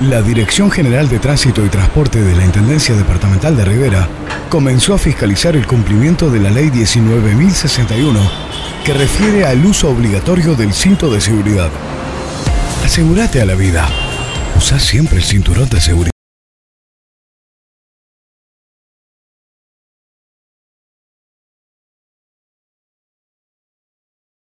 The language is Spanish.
La Dirección General de Tránsito y Transporte de la Intendencia Departamental de Rivera comenzó a fiscalizar el cumplimiento de la Ley 19.061 que refiere al uso obligatorio del cinto de seguridad. Asegúrate a la vida. Usa siempre el cinturón de seguridad.